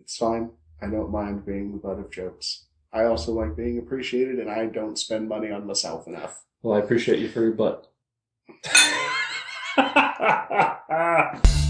It's fine. I don't mind being the butt of jokes. I also like being appreciated, and I don't spend money on myself enough. Well, I appreciate you for your butt.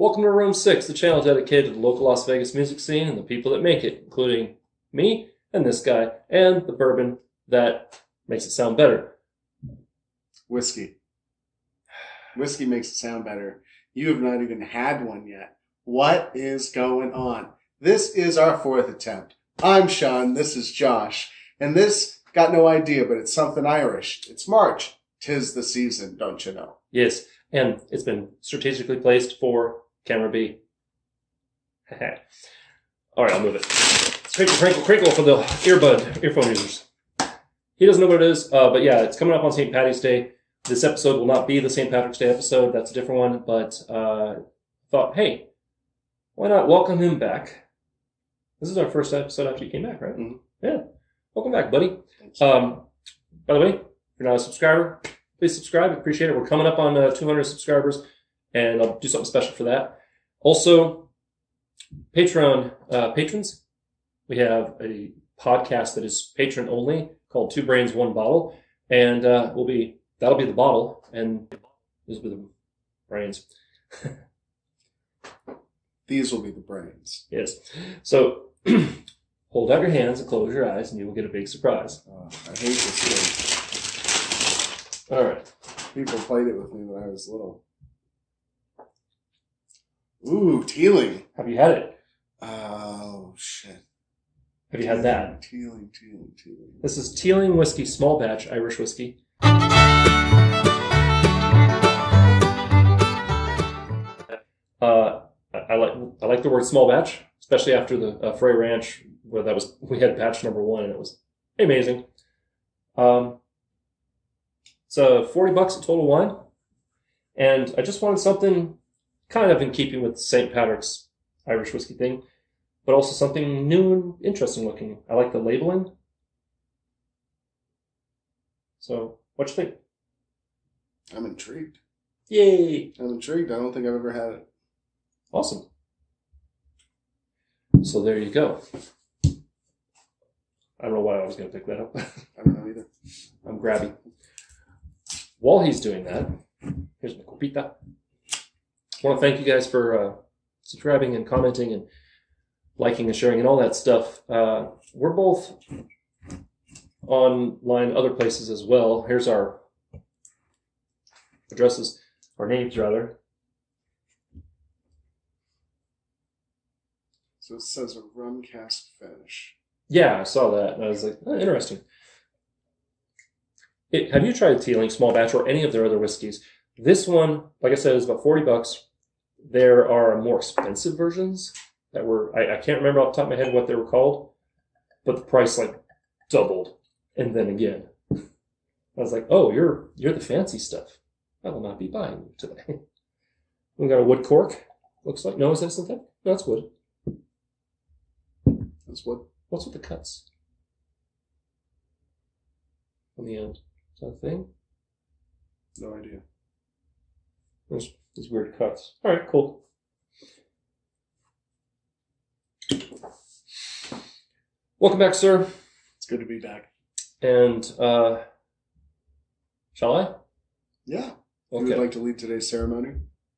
Welcome to Room 6, the channel dedicated to the local Las Vegas music scene and the people that make it, including me and this guy, and the bourbon that makes it sound better. Whiskey. Whiskey makes it sound better. You have not even had one yet. What is going on? This is our fourth attempt. I'm Sean, this is Josh, and this got no idea, but it's something Irish. It's March. Tis the season, don't you know? Yes, and it's been strategically placed for camera B. All right, I'll move it. Crinkle, crinkle, crinkle for the earbud, earphone users. He doesn't know what it is, uh, but yeah, it's coming up on St. Patty's Day. This episode will not be the St. Patrick's Day episode. That's a different one, but uh, thought, hey, why not welcome him back? This is our first episode after he came back, right? Mhm. Yeah. Welcome back, buddy. Um, by the way, if you're not a subscriber, please subscribe. Appreciate it. We're coming up on uh, 200 subscribers, and I'll do something special for that. Also, Patreon uh, patrons, we have a podcast that is patron only called Two Brains One Bottle, and uh, we'll be that'll be the bottle, and this will be the brains. These will be the brains. Yes. So hold out your hands and close your eyes, and you will get a big surprise. Uh, I hate this game. All right. People played it with me when I was little. Ooh, Teeling. Have you had it? Oh, shit. Have you had that? Teeling, Teeling, Teeling. This is Teeling Whiskey Small Batch Irish Whiskey. Uh, I, I like I like the word small batch, especially after the uh, Frey Ranch where that was we had batch number one and it was amazing. Um, so forty bucks a total wine, and I just wanted something kind of in keeping with St. Patrick's Irish whiskey thing, but also something new and interesting looking. I like the labeling. So, what you think? I'm intrigued. Yay! I'm intrigued. I don't think I've ever had it. Awesome. So there you go. I don't know why I was going to pick that up. I don't know either. I'm grabby. While he's doing that, here's my copita. I want to thank you guys for uh, subscribing and commenting and liking and sharing and all that stuff. Uh, we're both online other places as well. Here's our addresses, our names rather. So it says a rum cask finish. Yeah, I saw that, and I was like, oh, interesting. It, have you tried Teeling Small Batch or any of their other whiskeys? This one, like I said, is about forty bucks. There are more expensive versions that were I, I can't remember off the top of my head what they were called, but the price like doubled, and then again. I was like, oh, you're you're the fancy stuff. I will not be buying you today. We got a wood cork. Looks like no, is that something? No, it's wood. That's wood. What's with the cuts? On the end. Is that a thing? No idea. There's these weird cuts. Alright, cool. Welcome back, sir. It's good to be back. And uh shall I? Yeah. You would Okay. like to lead today's ceremony?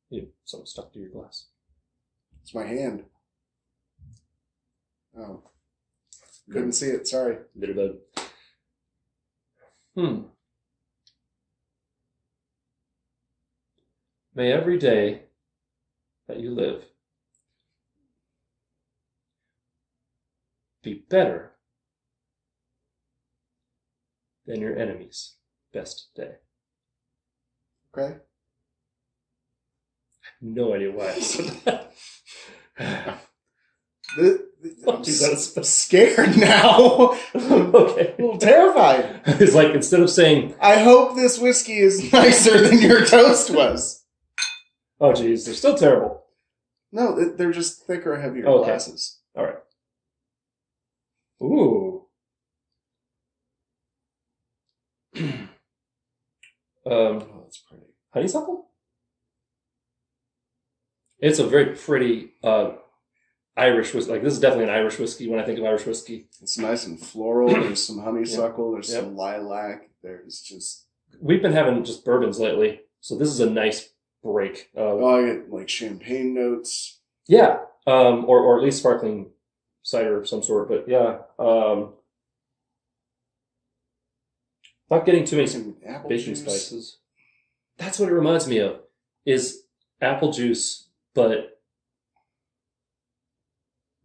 Yeah, something stuck to your glass. It's my hand. Oh. Couldn't see it. Sorry. Bit. Hmm. May every day that you live be better than your enemy's best day. Okay. No idea why I said that. The, the- I'm s- scared now. Okay. a little terrified. It's like instead of saying, I hope this whiskey is nicer than your toast was. Oh geez, they're still terrible. No, they're just thicker, heavier Oh, okay. glasses. All right. Ooh. um, Oh, that's pretty. honeysuckle. It's a very pretty uh, Irish whiskey. Like this is definitely an Irish whiskey when I think of Irish whiskey. It's nice and floral. There's some honeysuckle. There's Yep. some lilac. There's just We've been having just bourbons lately, so this is a nice break. Uh, oh, I get like champagne notes. Yeah, um, or or at least sparkling cider of some sort. But yeah, um, not getting too many baking juice. spices. That's what it reminds me of. Is apple juice, but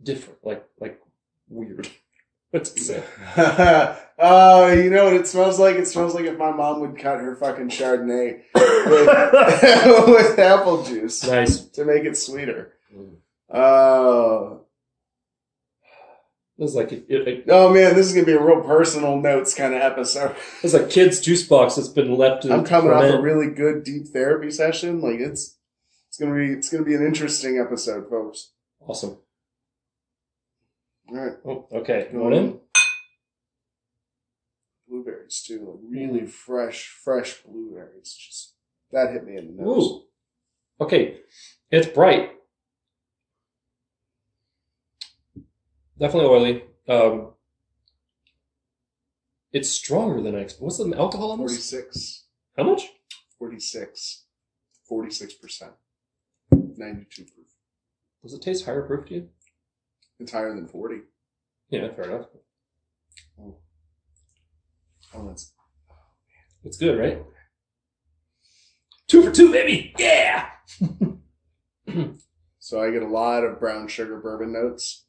different, like like weird. What's it say? oh, you know what it smells like? It smells like if my mom would cut her fucking Chardonnay with, with apple juice nice. to make it sweeter. Mm. Oh, It's like it, it, oh man, this is gonna be a real personal notes kind of episode. it's like kid's juice box that's been left. I'm coming off a really good deep therapy session. Like it's it's gonna be it's gonna be an interesting episode, folks. awesome. All right, Oh, okay, going in. blueberries too, like really fresh, fresh blueberries. Just that hit me in the nose. Ooh. Okay, it's bright. Definitely oily. Um, it's stronger than I expected. What's the alcohol on this? 46, How much? 46, 46 percent, ninety two proof. Does it taste higher proof to you? It's higher than forty. Yeah, fair enough. Oh, that's It's good, right? Two for two, baby! Yeah! so I get a lot of brown sugar bourbon notes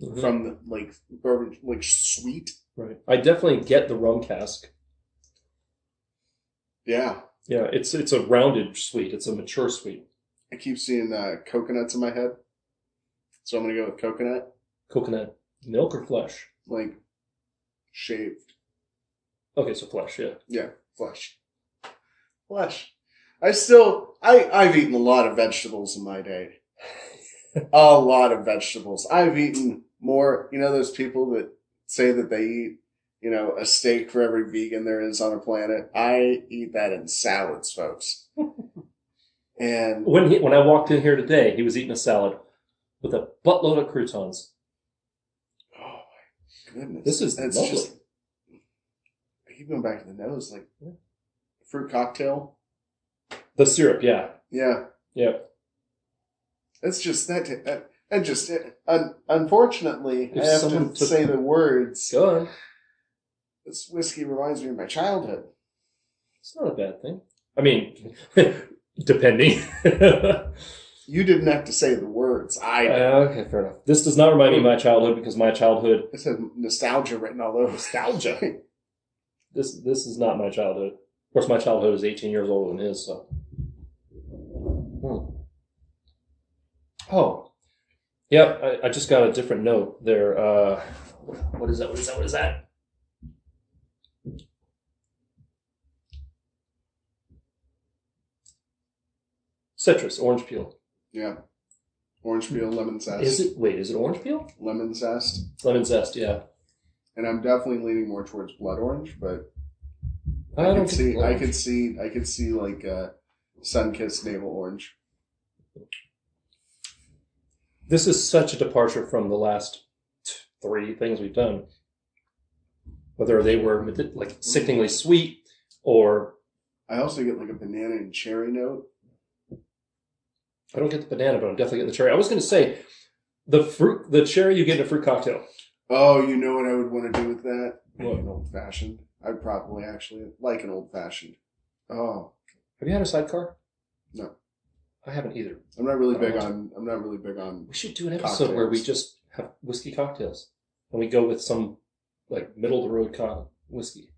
Mhm. from the like bourbon like sweet. right. I definitely get the rum cask. Yeah, Yeah, it's it's a rounded sweet. It's a mature sweet. I keep seeing uh, coconuts in my head, so I'm gonna go with coconut, Coconut milk or flesh? like shaved. Okay, so flesh, yeah. Yeah, flesh. Flesh. I still I I've eaten a lot of vegetables in my day. a lot of vegetables. I've eaten more, you know those people that say that they eat, you know, a steak for every vegan there is on a planet. I eat that in salads, folks. and When he, when I walked in here today, he was eating a salad with a buttload of croutons. oh my goodness. This is it's lovely. just I keep going back to the nose, like Yeah. fruit cocktail. The syrup, yeah, Yeah. yeah. It's just that. that and just un, unfortunately, If I have to say the words. Go on. This whiskey reminds me of my childhood. It's not a bad thing. I mean, depending. You didn't have to say the words. I. Uh, okay, fair enough. This does not remind me of my childhood because my childhood. It said nostalgia written all over. Nostalgia. This this is not my childhood. Of course, my childhood is 18 years older than his. So. Hmm. Oh, yep. I, I just got a different note there. Uh, what is that? What is that? What is that? Citrus, orange peel. Yeah. Orange peel, lemon zest. Is it? Wait, is it orange peel? Lemon zest. Lemon zest. Yeah. And I'm definitely leaning more towards blood orange, but I, I, don't could see, I could see, I could see like uh, sun kissed navel orange. This is such a departure from the last t- three things we've done. Whether they were like sickeningly sweet or I also get like a banana and cherry note. I don't get the banana, but I'm definitely getting the cherry. I was going to say the fruit, the cherry you get in a fruit cocktail. Oh, you know what I would want to do with that? What? An old fashioned. I'd probably actually like an old fashioned. Oh, Have you had a sidecar? No. I haven't either. I'm not really big on. I'm not really big on. We should do an episode where we just have whiskey cocktails and we go with some like middle of the road co- whiskey.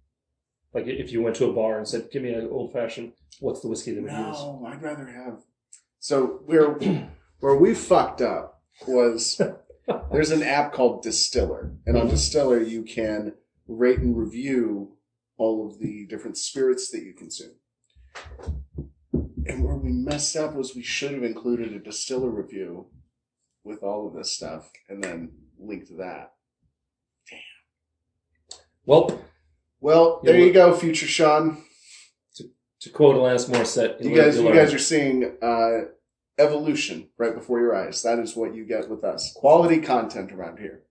Like if you went to a bar and said, "Give me an old fashioned," what's the whiskey they would use? No, I'd rather have. So where where we fucked up was there's an app called Distiller, and on Mhm. Distiller you can rate and review all of the different spirits that you consume. And where we messed up was we should have included a distiller review with all of this stuff and then linked that. Damn. Well, Well, there you go, future Sean. To quote Alanis Morissette, You guys, you guys are seeing uh, evolution right before your eyes. That is what you get with us. Quality content around here.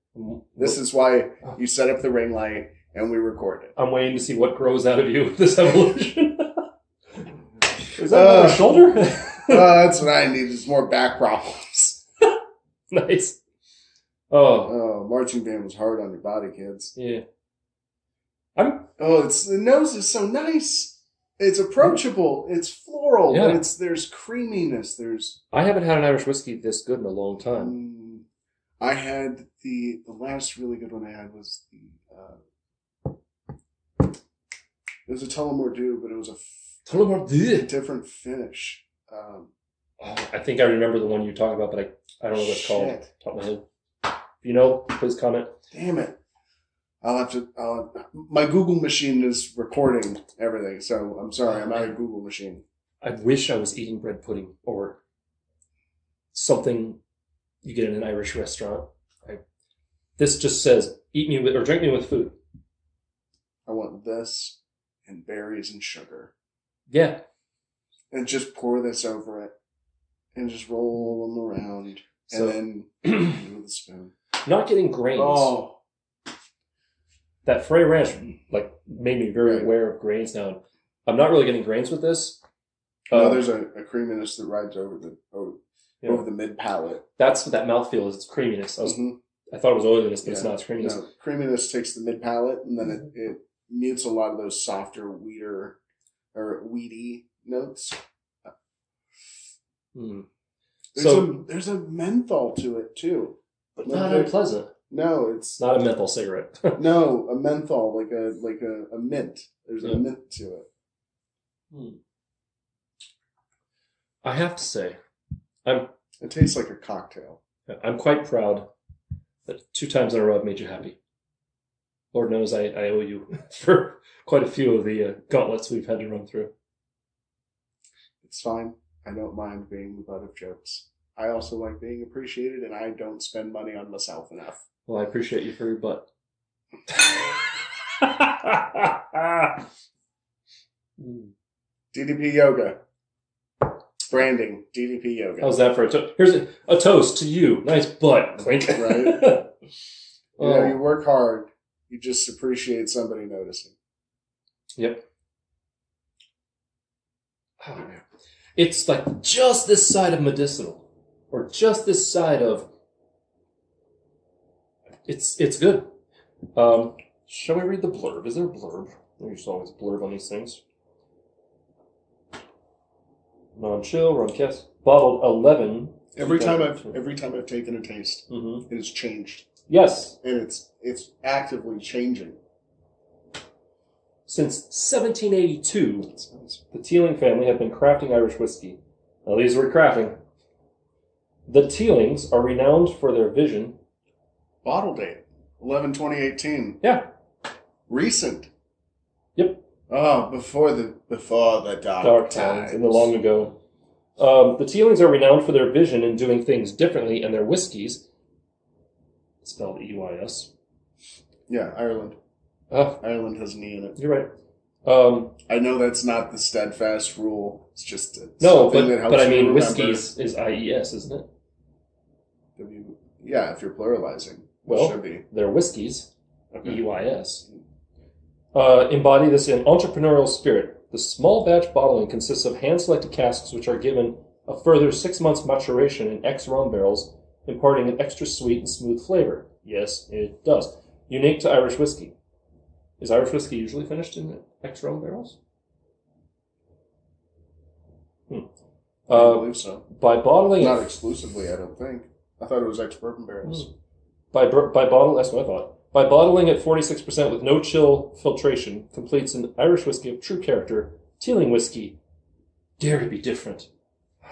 This is why you set up the ring light and we record it. I'm waiting to see what grows out of you with this evolution. is that Uh, shoulder? uh, that's what I need is more back problems. nice. Oh, Oh, marching band was hard on your body, kids. yeah. I'm Oh, it's the nose is so nice. It's approachable. It's floral, but Yeah. it's there's creaminess. There's I haven't had an Irish whiskey this good in a long time. um, I had the the last really good one I had was the uh, it was a Tullamore but it was a Tullamore different finish. Um, Oh, I think I remember the one you talk about, but I, I don't know what it's called. Shit. Top of my head. If you know, please comment. damn it! I'll have to. I'll, my Google machine is recording everything, so I'm sorry. I'm out of Google machine. I wish I was eating bread pudding or something you get in an Irish restaurant. I, this just says eat me with or drink me with food. I want this and berries and sugar. Yeah, and just pour this over it and just roll them around So- and then with a spoon. not getting grains. Oh, That Frey Ranch like made me very Right. aware of grains now. I'm not really getting grains with this. no, Uh, there's a, a creaminess that rides over the over, Yeah. over the mid palate. that's what that mouthfeel is. It's creaminess. I was Mhm. I thought it was oiliness, but it's not. It's creaminess. No, creaminess takes the mid palate and then it, it mutes a lot of those softer, weeder or weedy notes. Hmm. There's So- a there's a menthol to it too. But not unpleasant. No, it's not a menthol cigarette. no a menthol like a like a, a mint. There's Yeah. a mint to it. Hmm. I have to say, I'm It tastes like a cocktail. I'm quite proud that two times in a row I've made you happy. Lord knows I, I owe you for quite a few of the uh, gauntlets we've had to run through. It's fine. I don't mind being the butt of jokes. I also like being appreciated, and I don't spend money on myself enough. Well, I appreciate you for your butt. DDP yoga. Branding. DDP yoga. How's that for a toast? Here's a, a toast to you. Nice butt. Clink. Right. You oh, know, you work hard. You just appreciate somebody noticing. Yep. Oh, man. It's like just this side of medicinal, or just this side of. It's it's good. Um, shall we read the blurb? Is there a blurb? There's always a blurb on these things. Non-chill, rum cask, bottled eleven. Every time I've every time I've taken a taste, hmm it has changed, Yes, and it's it's actively changing. since 1782, It The Teeling family have been crafting Irish whiskey. Now, these were crafting. The Teelings are renowned for their vision. Bottle date 11 2018. Yeah. Recent. Yep. Oh, before the before the dark, Dark times. in the long ago. Um, the Teelings are renowned for their vision in doing things differently, and their whiskeys, spelled E Y S. Yeah, Ireland. Ireland has an E in it. you're right. Um, I know that's not the steadfast rule. It's just no, something but that helps but I me mean, remember. whiskeys is I E S, isn't it? W- Yeah, if you're pluralizing, Well, should be. They're whiskeys. Okay. EYS. Uh, embody this in entrepreneurial spirit. The small batch bottling consists of hand selected casks which are given a further six months maturation in X rum barrels, imparting an extra sweet and smooth flavor. Yes, it does. Unique to Irish whiskey. Is Irish whiskey usually finished in X rum barrels? Hmm. I Uh, believe so. by bottling Not exclusively, I don't think. I thought it was ex bourbon barrels. By, by bottle, that's what I thought. By bottling at 46% with no chill filtration, completes an Irish whiskey of true character, Teeling whiskey. Dare to be different.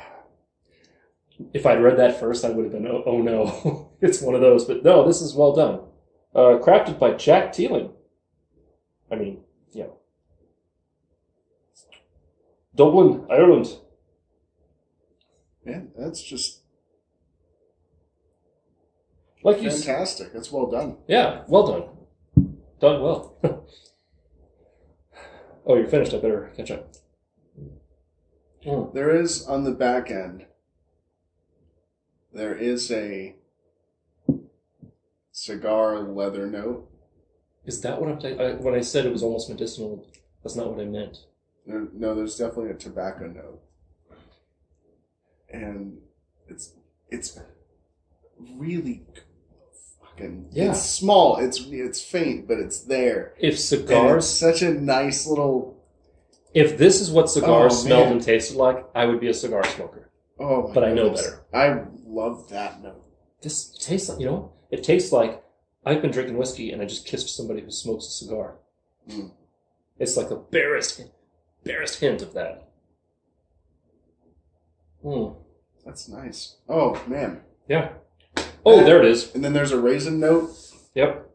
If I'd read that first, I would have been, oh, oh no, it's one of those. But no, this is well done. Uh, crafted by Jack Teeling. I mean, yeah. Dublin, Ireland. Man, that's just Like you, s- fantastic. That's well done. yeah, well done, done well. oh, you're finished. I better catch up. Mm. There is on the back end. There is a cigar leather note. Is that what I'm? I, when I said it was almost medicinal, that's not what I meant. There, no, there's definitely a tobacco note, and it's it's really Yeah. It's small. It's it's faint, but it's there. If cigars, such a nice little. if this is what cigars Oh, smelled man. and tasted like, I would be a cigar smoker. Oh, But I know better. I love that note. This tastes like you know, it tastes like I've been drinking whiskey and I just kissed somebody who smokes a cigar. Mm. It's like the barest, barest hint of that. Hmm. That's nice. Oh man. Yeah. Oh, there it is. And then there's a raisin note. Yep.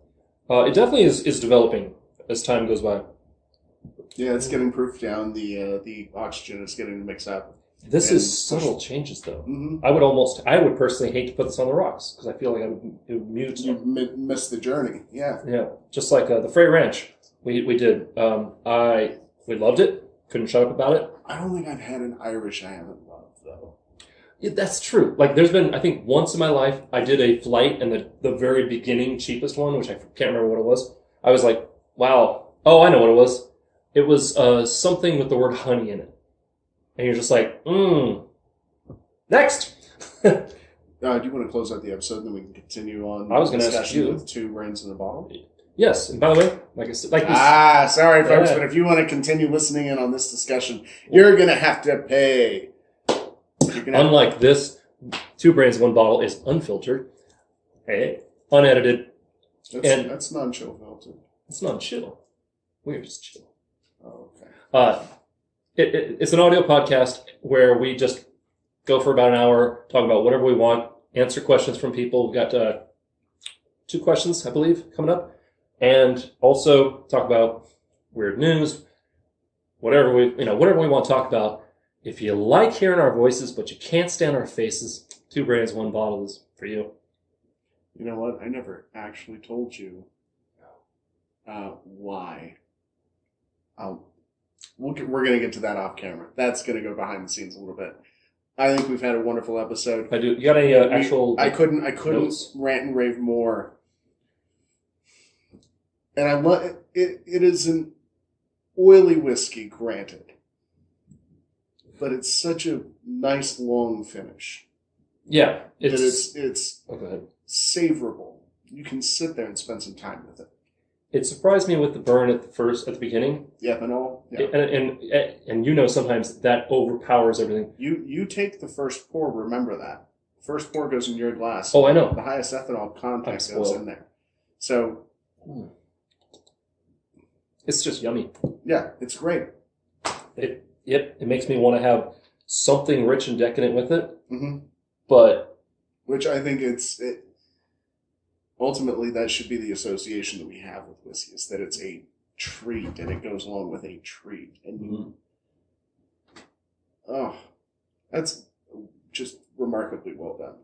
Uh, it definitely is, is developing as time goes by. Yeah, it's getting proof down. The uh, the oxygen is getting mixed up. This And- is subtle changes, though. Mm-hmm. I would almost, I would personally hate to put this on the rocks because I feel like I would, it would mute. You mi- missed the journey. Yeah. Yeah, just like uh, the Frey Ranch, we we did. Um, I we loved it. Couldn't shut up about it. I don't think I've had an Irish I haven't loved though. Yeah, that's true. Like, there's been, I think, once in my life, I did a flight, and the the very beginning, cheapest one, which I can't remember what it was. I was like, wow. Oh, I know what it was. It was uh, something with the word honey in it, and you're just like, mmm. Next. Uh, do you want to close out the episode, and then we can continue on? I was gonna ask you. with two brains in a bottle. yes, and by the way, like I said, like you s- Ah, sorry, folks, Yeah. but if you want to continue listening in on this discussion, you're gonna have to pay. Gonna unlike this, two brains, one bottle is unfiltered, hey, unedited. that's, and- that's non-chill filter. It's not chill. We're just chill. Oh, okay. Uh, it, it, it's an audio podcast where we just go for about an hour, talk about whatever we want, answer questions from people. We've got uh, two questions, I believe, coming up, and also talk about weird news, whatever we, you know, whatever we want to talk about. If you like hearing our voices, but you can't stand our faces, two brains, one bottle is for you. You know what? I never actually told you uh, why. Um, we'll get, we're going to get to that off camera. That's going to go behind the scenes a little bit. I think we've had a wonderful episode. I do. You got any uh, actual? I couldn't. I couldn't notes? rant and rave more. And I love it. It is an oily whiskey, granted, but it's such a nice long finish. yeah, That it's. it's it's oh, savorable. You can sit there and spend some time with it. It surprised me with the burn at the first at the beginning, The ethanol. Yeah. and, and and you know sometimes that overpowers everything. You you take the first pour. Remember that first pour goes in your glass. Oh, I know. The highest ethanol content goes in there. So hmm. It's just yummy. yeah, it's great. It yep, it makes me want to have something rich and decadent with it, hmm but Which I think it's it. Ultimately, that should be the association that we have with whiskey: is that it's a treat and it goes along with a treat. And Mhm. oh, that's just remarkably well done.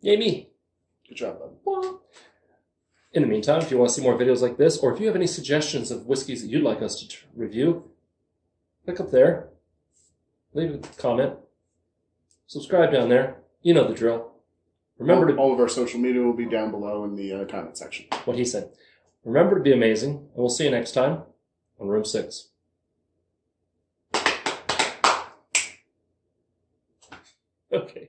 yay me. Good job, bud. In the meantime, if you want to see more videos like this, or if you have any suggestions of whiskeys that you'd like us to t- review, click up there, leave a comment, subscribe down there. You know the drill. Remember all, to all of our social media will be down below in the uh, comment section. what he said. Remember to be amazing, and we'll see you next time on Room 6. Okay.